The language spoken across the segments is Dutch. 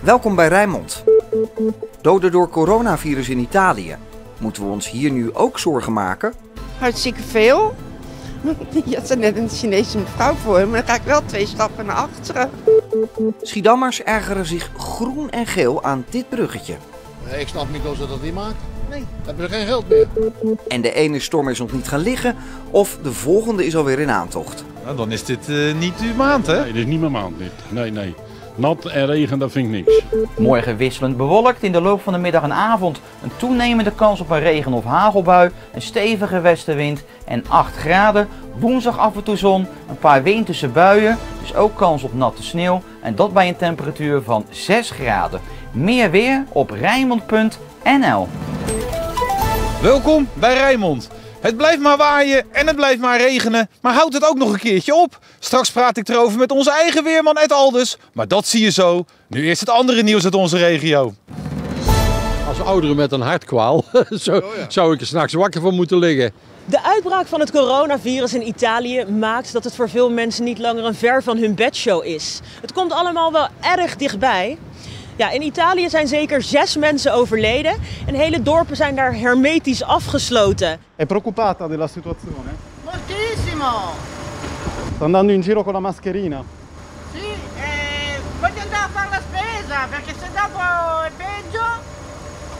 Welkom bij Rijnmond. Doden door coronavirus in Italië. Moeten we ons hier nu ook zorgen maken? Hartstikke veel. Je had er net een Chinese mevrouw voor maar dan ga ik wel twee stappen naar achteren. Schiedammers ergeren zich groen en geel aan dit bruggetje. Nee, ik snap niet hoe ze dat niet maken. Nee. Hebben ze geen geld meer. En de ene storm is nog niet gaan liggen, of de volgende is alweer in aantocht. Nou, dan is dit eh, niet uw maand, hè? Nee, dit is niet mijn maand dit. Nee, nee. Nat en regen, dat vind ik niks. Morgen wisselend bewolkt, in de loop van de middag en avond een toenemende kans op een regen- of hagelbui, een stevige westenwind en 8 graden. Woensdag af en toe zon, een paar winterse buien, dus ook kans op natte sneeuw en dat bij een temperatuur van 6 graden. Meer weer op Rijnmond.nl Welkom bij Rijnmond. Het blijft maar waaien en het blijft maar regenen, maar houd het ook nog een keertje op. Straks praat ik erover met onze eigen weerman Ed Aldus, maar dat zie je zo. Nu eerst het andere nieuws uit onze regio. Als ouderen met een hartkwaal zo, zou ik er s'nachts wakker van moeten liggen. De uitbraak van het coronavirus in Italië maakt dat het voor veel mensen niet langer een ver van hun bedshow is. Het komt allemaal wel erg dichtbij. Ja, in Italië zijn zeker zes mensen overleden en hele dorpen zijn daar hermetisch afgesloten. È preoccupata della situazione? Moltissimo! Sta andando in giro con la mascherina. Sì, eh, voglio andare a fare la spesa perché se dopo è peggio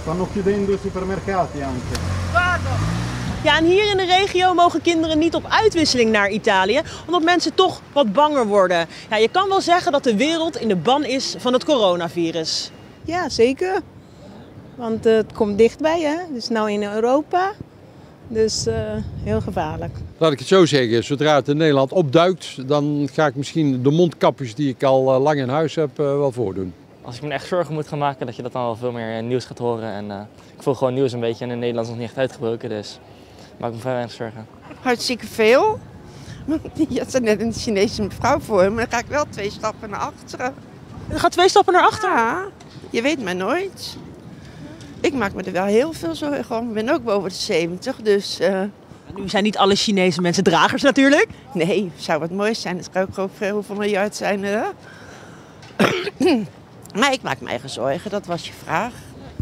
Stanno chiudendo i supermercati anche. vado. Ja, en hier in de regio mogen kinderen niet op uitwisseling naar Italië, omdat mensen toch wat banger worden. Ja, je kan wel zeggen dat de wereld in de ban is van het coronavirus. Ja, zeker. Want eh, het komt dichtbij, hè? Dus nou in Europa. Dus eh, heel gevaarlijk. Laat ik het zo zeggen, zodra het in Nederland opduikt, dan ga ik misschien de mondkapjes die ik al eh, lang in huis heb eh, wel voordoen. Als ik me echt zorgen moet gaan maken, dat je dat dan wel veel meer nieuws gaat horen. En eh, ik voel gewoon nieuws een beetje en in Nederland is nog niet echt uitgebroken, dus maak me vrij weinig zorgen. Hartstikke veel. Je had er net een Chinese mevrouw voor me, maar dan ga ik wel twee stappen naar achteren. Je gaat twee stappen naar achter. Ja, je weet maar nooit. Ik maak me er wel heel veel zorgen om. Ik ben ook boven de 70, dus eh, Nu zijn niet alle Chinese mensen dragers natuurlijk. nee, zou wat moois zijn. Het zou ook gewoon veel hoeveel miljard zijn. Hè? maar ik maak me eigen zorgen, dat was je vraag.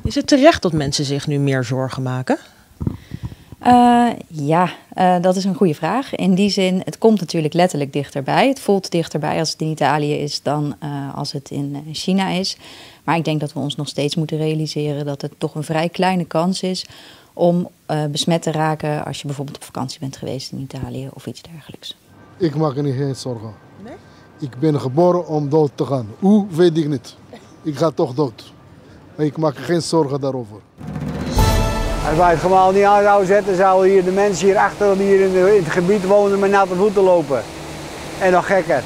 Is het terecht dat mensen zich nu meer zorgen maken? Eh, ja, eh, dat is een goede vraag. In die zin, het komt natuurlijk letterlijk dichterbij. Het voelt dichterbij als het in Italië is dan eh, als het in China is. Maar ik denk dat we ons nog steeds moeten realiseren dat het toch een vrij kleine kans is om eh, besmet te raken als je bijvoorbeeld op vakantie bent geweest in Italië of iets dergelijks. Ik maak me niet geen zorgen. Ik ben geboren om dood te gaan. Hoe, weet ik niet. Ik ga toch dood. Maar ik maak geen zorgen daarover. Als wij het gewoon niet aan zouden zetten, zouden hier de mensen hier achter die hier in, de- in het gebied wonen met natte voeten lopen. En nog gekker.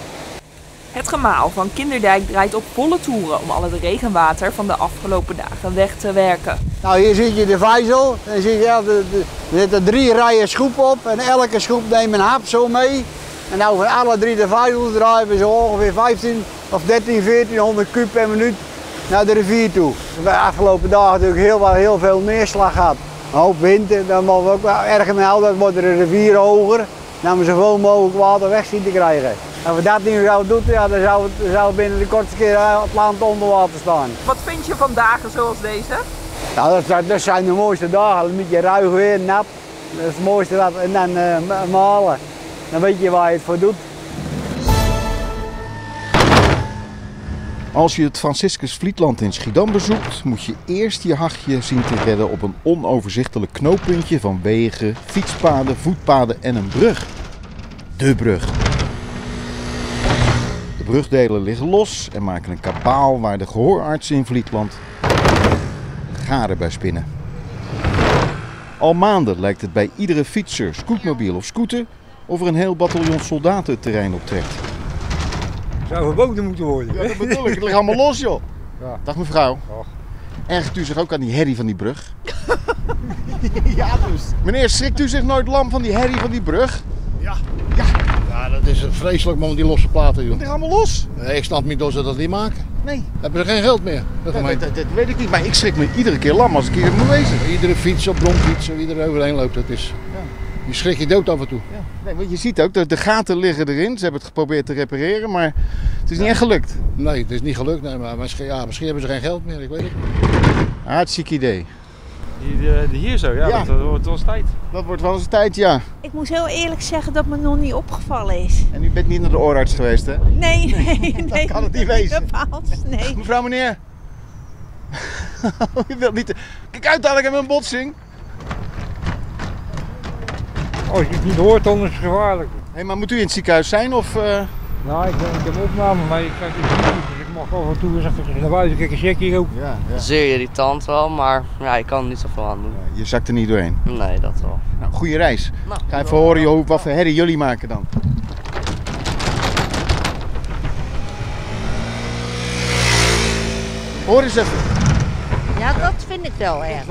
Het gemaal van Kinderdijk draait op volle toeren om al het regenwater van de afgelopen dagen weg te werken. Nou, hier zie je de vijzel. Dan zie je, ja, de, de- er zitten drie rijen schoep op. En elke schoep neemt een hap zo mee. En nou van alle drie de vijzels draaien we zo ongeveer 15 of 13, 1400 kub per minuut naar de rivier toe. We hebben de afgelopen dagen natuurlijk heel, heel veel neerslag gehad. Hoop wind, en dan moeten we ook wel erg mee houden. Dan wordt de rivier hoger. Dan we zoveel mogelijk water weg zien te krijgen. Als we dat niet zouden doen, ja, dan zou het, zou binnen de kortste keer eh, het land onder water staan. Wat vind je van dagen zoals deze? Nou, dat, zijn- dat zijn de mooiste dagen. Een beetje ruig weer, nap. Dat is het mooiste. Dat, en dan eh, ma- malen. Dan weet je waar je het voor doet. Als je het Franciscus Vlietland in Schiedam bezoekt, moet je eerst je hachje zien te redden op een onoverzichtelijk knooppuntje van wegen, fietspaden, voetpaden en een brug. De brug. De brugdelen liggen los en maken een kabaal waar de gehoorartsen in Vlietland garen bij spinnen. Al maanden lijkt het bij iedere fietser, scootmobiel of scooter of er een heel bataljon soldaten het terrein optrekt. Zou verboden moeten worden. Ja, dat bedoel ik. Het ligt allemaal los, joh. Ja. Dag mevrouw. Ergert u zich ook aan die herrie van die brug? ja, dus. Meneer, schrikt u zich nooit lam van die herrie van die brug? Ja, dat is vreselijk man, die losse platen, joh. Het ligt allemaal los. Nee, ik snap niet hoe ze dat niet maken. Nee. Hebben ze geen geld meer, Dat, dat- dat weet ik niet, maar ik schrik me iedere keer lam als ik hier moet wezen. Iedere fiets op bromfiets, wie er overheen loopt, dat is... Je schrik je dood af en toe. Nee, want je ziet ook dat de gaten liggen erin. Ze hebben het geprobeerd te repareren, maar het is niet echt gelukt. Nee, het is niet gelukt. Nee, maar misschien, ja, misschien hebben ze geen geld meer, ik weet het. Hartstikke idee. Die, eh, hier zo, ja, Ja. Dat, dat wordt wel eens tijd. Dat wordt wel eens tijd, ja. Ik moet heel eerlijk zeggen dat me nog niet opgevallen is. En u bent niet naar de oorarts geweest, hè? Nee, nee, nee. dat kan het niet wezen. Bepaald, nee. Mevrouw, meneer. je wilt niet... Kijk uit, dadelijk hebben we een botsing. Als je het niet hoort, dan is het gevaarlijk. Hé, maar moet u in het ziekenhuis zijn of... eh? Nou, ik, ben, ik heb opname, maar ik krijg het niet dus ik mag af en toe eens even naar buiten kijken, check hier ook. Ja, ja. Zeer irritant wel, maar ja, ik kan er niet zoveel aan doen. Je zakt er niet doorheen. Nee, dat wel. Nou, goede reis. Nou, Ga even horen joh, wat voor herrie jullie maken dan. Hoor eens even. Ja, dat vind ik wel erg.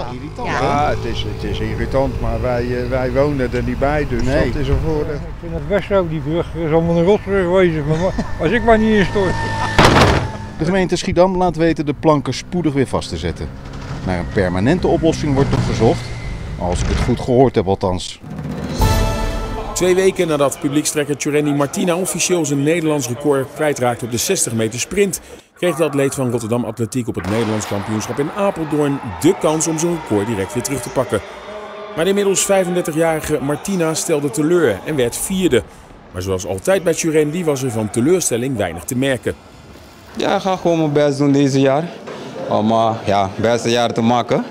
Ja, het, is, het is irritant, maar wij, eh, wij wonen er niet bij, dus Nee. dat is een voordeel. Ik vind het best ook, die brug is allemaal een rotbrug geweest, maar als ik maar niet instort. De gemeente Schiedam laat weten de planken spoedig weer vast te zetten. Naar een permanente oplossing wordt nog gezocht. Als ik het goed gehoord heb althans. Twee weken nadat publiekstrekker Tjurendi Martina officieel zijn Nederlands record kwijtraakte op de 60 meter sprint, kreeg de atleet van Rotterdam Atletiek op het Nederlands kampioenschap in Apeldoorn de kans om zijn record direct weer terug te pakken. Maar de inmiddels 35-jarige Martina stelde teleur en werd vierde. Maar zoals altijd bij Tjurendi was er van teleurstelling weinig te merken. Ja, ik ga gewoon mijn best doen deze jaar. Om uh, ja, beste jaar te maken.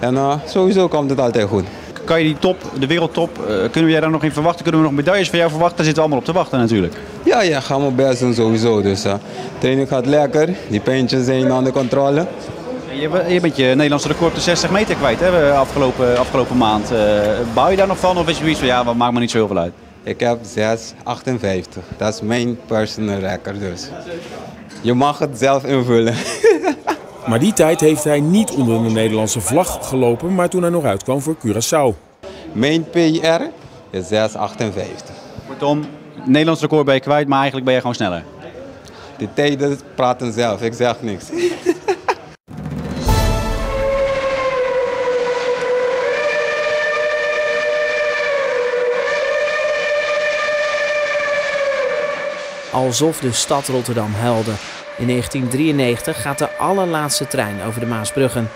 En eh, sowieso komt het altijd goed. Kan je die top, de wereldtop, eh, kunnen we jij daar nog in verwachten? Kunnen we nog medailles van jou verwachten? Daar zitten we allemaal op te wachten natuurlijk. Ja, ja, ik ga mijn best doen sowieso. Dus uh, training gaat lekker. Die pijntjes zijn onder controle. Je, je bent je Nederlandse record op de 60 meter kwijt hè, afgelopen, afgelopen maand. Uh, bouw je daar nog van of is je zoiets van ja, wat maakt me niet zo heel veel uit? Ik heb 6,58. Dat is mijn personal record dus. Je mag het zelf invullen. Maar die tijd heeft hij niet onder de Nederlandse vlag gelopen, maar toen hij nog uitkwam voor Curaçao. Mijn PR is 6,58. Kortom, Nederlands record ben je kwijt, maar eigenlijk ben je gewoon sneller. De tijden praten zelf, ik zeg niks. Alsof de stad Rotterdam huilde. In 1993 gaat de allerlaatste trein over de Maasbruggen.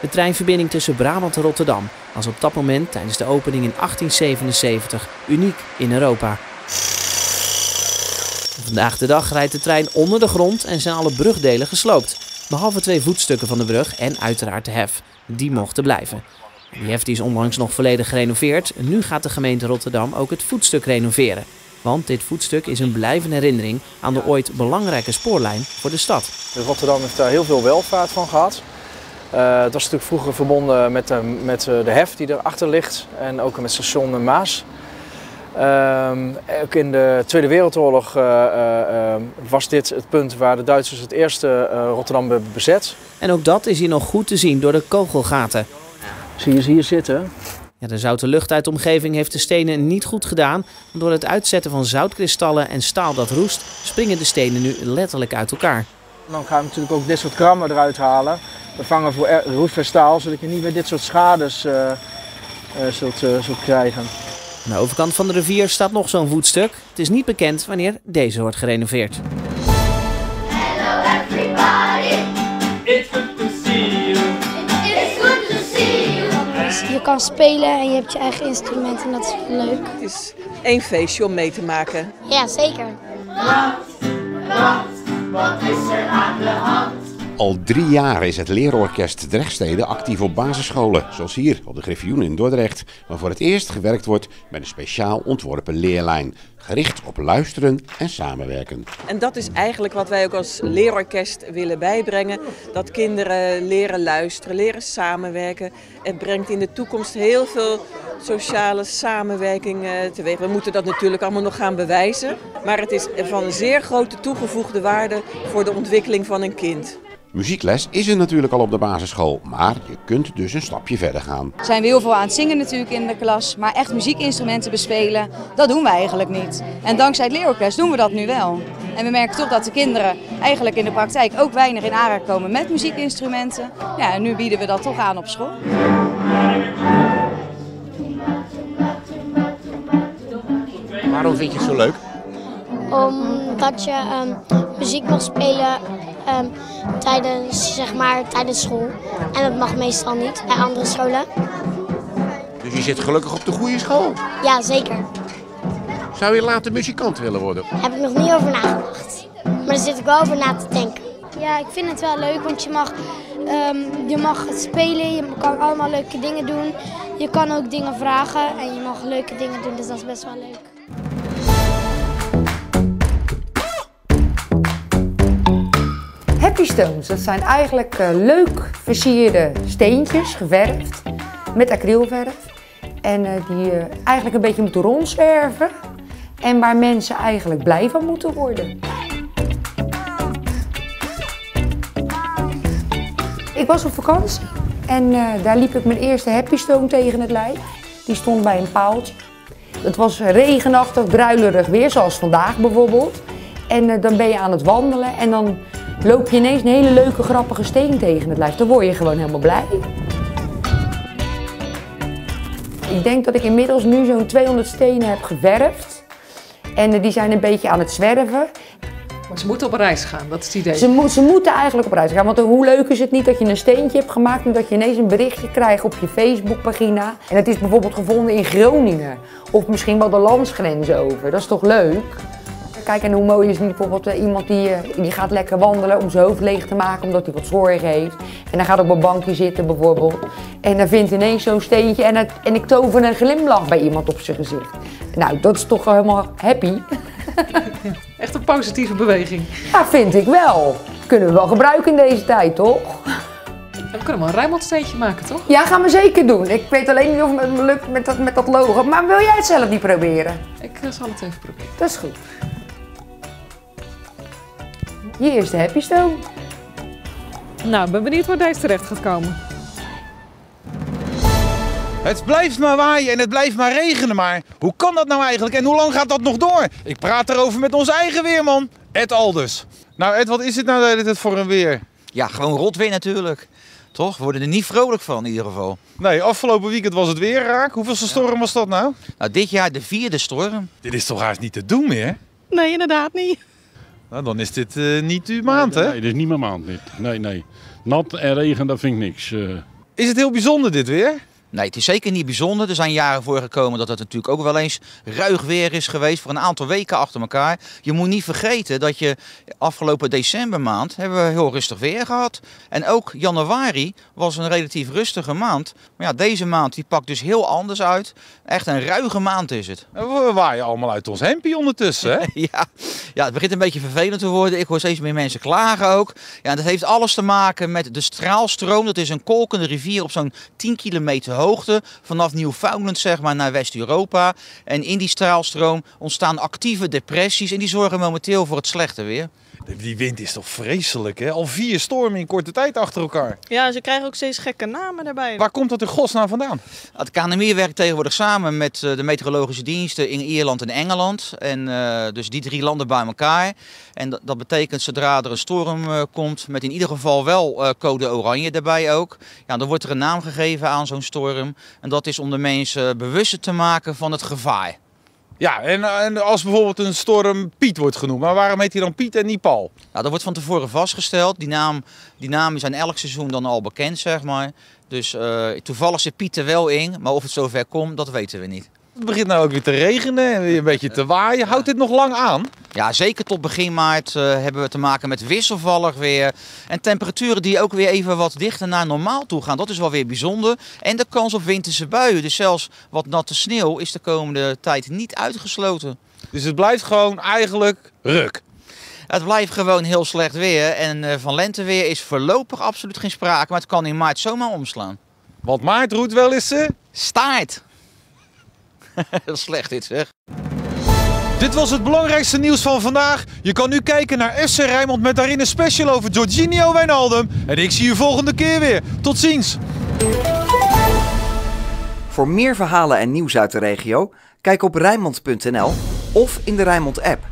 De treinverbinding tussen Brabant en Rotterdam was op dat moment tijdens de opening in 1877 uniek in Europa. Vandaag de dag rijdt de trein onder de grond en zijn alle brugdelen gesloopt. Behalve twee voetstukken van de brug en uiteraard de hef. Die mochten blijven. Die hef is onlangs nog volledig gerenoveerd. Nu gaat de gemeente Rotterdam ook het voetstuk renoveren. Want dit voetstuk is een blijvende herinnering aan de ooit belangrijke spoorlijn voor de stad. Dus Rotterdam heeft daar heel veel welvaart van gehad. Uh, het was natuurlijk vroeger verbonden met, de, met de hef die erachter ligt en ook met station Maas. Uh, ook in de Tweede Wereldoorlog uh, uh, was dit het punt waar de Duitsers het eerste Rotterdam hebben bezet. En ook dat is hier nog goed te zien door de kogelgaten. Zie je ze hier zitten? Ja, de zoute lucht uit de omgeving heeft de stenen niet goed gedaan. Door het uitzetten van zoutkristallen en staal dat roest, springen de stenen nu letterlijk uit elkaar. Dan gaan we natuurlijk ook dit soort krammen eruit halen. Vervangen voor roest staal, zodat je niet meer dit soort schades uh, uh, zult, uh, zult krijgen. Aan de overkant van de rivier staat nog zo'n voetstuk. Het is niet bekend wanneer deze wordt gerenoveerd. Kan spelen en je hebt je eigen instrument en dat is leuk. Het is één feestje om mee te maken. Ja, zeker. Wat, wat, wat is er aan de hand? Al drie jaar is het leerorkest Drechtsteden actief op basisscholen, zoals hier op de Griffioen in Dordrecht, waar voor het eerst gewerkt wordt met een speciaal ontworpen leerlijn, gericht op luisteren en samenwerken. En dat is eigenlijk wat wij ook als leerorkest willen bijbrengen, dat kinderen leren luisteren, leren samenwerken. Het brengt in de toekomst heel veel sociale samenwerking teweeg. We moeten dat natuurlijk allemaal nog gaan bewijzen, maar het is van zeer grote toegevoegde waarde voor de ontwikkeling van een kind. Muziekles is er natuurlijk al op de basisschool, maar je kunt dus een stapje verder gaan. Er zijn we heel veel aan het zingen natuurlijk in de klas, maar echt muziekinstrumenten bespelen, dat doen we eigenlijk niet. En dankzij het leerorkest doen we dat nu wel. En we merken toch dat de kinderen eigenlijk in de praktijk ook weinig in aanraking komen met muziekinstrumenten. Ja, en nu bieden we dat toch aan op school. Waarom vind je het zo leuk? Omdat je ehm, muziek mag spelen ehm, tijdens, zeg maar, tijdens school. En dat mag meestal niet bij andere scholen. Dus je zit gelukkig op de goede school. Ja, zeker. Zou je later muzikant willen worden? Daar heb ik nog niet over nagedacht. Maar daar zit ik wel over na te denken. Ja, ik vind het wel leuk, want je mag, ehm, je mag het spelen, je kan allemaal leuke dingen doen. Je kan ook dingen vragen en je mag leuke dingen doen, dus dat is best wel leuk. Happy dat zijn eigenlijk eh, leuk versierde steentjes, geverfd, met acrylverf. En eh, die eh, eigenlijk een beetje moeten rondzwerven. En waar mensen eigenlijk blij van moeten worden. Ik was op vakantie en daar liep ik mijn eerste Happy Stone tegen het lijf. Die stond bij een paaltje. Het was regenachtig, druilerig weer, zoals vandaag bijvoorbeeld. En dan ben je aan het wandelen en dan loop je ineens een hele leuke, grappige steen tegen het lijf. Dan word je gewoon helemaal blij. Ik denk dat ik inmiddels nu zo'n 200 stenen heb geverfd. En eh, die zijn een beetje aan het zwerven. Maar ze moeten op reis gaan, dat is het idee. Ze, mo- ze moeten eigenlijk op reis gaan. Want hoe leuk is het niet dat je een steentje hebt gemaakt en dat je ineens een berichtje krijgt op je Facebookpagina. En het is bijvoorbeeld gevonden in Groningen. Of misschien wel de landsgrens over. Dat is toch leuk? Kijk, en hoe mooi is niet bijvoorbeeld eh, iemand die, eh, die gaat lekker wandelen om zijn hoofd leeg te maken omdat hij wat zorgen heeft. En dan gaat op een bankje zitten bijvoorbeeld. En dan vindt ineens zo'n steentje en, het, en ik tover een glimlach bij iemand op zijn gezicht. Nou, dat is toch helemaal happy. Echt een positieve beweging. Ja, vind ik wel. Kunnen we wel gebruiken in deze tijd, toch? We kunnen wel een Rijnmondsteentje maken, toch? Ja, gaan we zeker doen. Ik weet alleen niet of het me lukt met dat, met dat logo. Maar wil jij het zelf niet proberen? Ik eh, zal het even proberen. Dat is goed. Hier is de Happy Stone. Nou, ben benieuwd waar deze terecht gaat komen. Het blijft maar waaien en het blijft maar regenen, maar hoe kan dat nou eigenlijk en hoe lang gaat dat nog door? Ik praat erover met onze eigen weerman, Ed Alders. Nou Ed, wat is dit nou de hele tijd voor een weer? Ja, gewoon rot weer natuurlijk. Toch? We worden er niet vrolijk van in ieder geval. Nee, afgelopen weekend was het weer raak. Hoeveelste storm was dat nou? Nou, dit jaar de vierde storm. Dit is toch haast niet te doen meer? Nee, inderdaad niet. Nou, dan is dit eh, niet uw maand, hè? Nee, dit is niet mijn maand. Dit. Nee, nee. Nat en regen, dat vind ik niks. eh. Is het heel bijzonder dit weer? Nee, het is zeker niet bijzonder. Er zijn jaren voor gekomen dat het natuurlijk ook wel eens ruig weer is geweest voor een aantal weken achter elkaar. Je moet niet vergeten dat je afgelopen decembermaand hebben we heel rustig weer gehad. En ook januari was een relatief rustige maand. Maar ja, deze maand die pakt dus heel anders uit. Echt een ruige maand is het. We waaien allemaal uit ons hempie ondertussen, hè? ja, ja, het begint een beetje vervelend te worden. Ik hoor steeds meer mensen klagen ook. Ja, dat heeft alles te maken met de straalstroom. Dat is een kolkende rivier op zo'n 10 kilometer hoogte. Vanaf Newfoundland zeg maar naar West-Europa. En in die straalstroom ontstaan actieve depressies. En die zorgen momenteel voor het slechte weer. Die wind is toch vreselijk, hè? Al vier stormen in korte tijd achter elkaar. Ja, ze krijgen ook steeds gekke namen daarbij. Waar komt dat in godsnaam vandaan? Het KNMI werkt tegenwoordig samen met eh, de meteorologische diensten in Ierland en Engeland. En eh, dus die drie landen bij elkaar. En dat, dat betekent zodra er een storm eh, komt, met in ieder geval wel eh, code oranje daarbij ook. Ja, dan wordt er een naam gegeven aan zo'n storm. En dat is om de mensen bewuster te maken van het gevaar. Ja, en, en als bijvoorbeeld een storm Piet wordt genoemd, maar waarom heet hij dan Piet en niet Paul? Nou, dat wordt van tevoren vastgesteld. Die, naam, die namen zijn elk seizoen dan al bekend, zeg maar. Dus eh, toevallig zit Piet er wel in, maar of het zover komt, dat weten we niet. Het begint nou ook weer te regenen en weer een beetje te waaien. Houdt dit nog lang aan? Ja, zeker tot begin maart eh, hebben we te maken met wisselvallig weer. En temperaturen die ook weer even wat dichter naar normaal toe gaan. Dat is wel weer bijzonder. En de kans op winterse buien. Dus zelfs wat natte sneeuw is de komende tijd niet uitgesloten. Dus het blijft gewoon eigenlijk ruk. Het blijft gewoon heel slecht weer. En eh, van lenteweer is voorlopig absoluut geen sprake. Maar het kan in maart zomaar omslaan. Want maart roet wel eens ze... Staart. Heel slecht dit zeg. Dit was het belangrijkste nieuws van vandaag. Je kan nu kijken naar FC Rijnmond met daarin een special over Jorginho Wijnaldum. En ik zie je volgende keer weer. Tot ziens. Voor meer verhalen en nieuws uit de regio, kijk op Rijnmond.nl of in de Rijnmond app.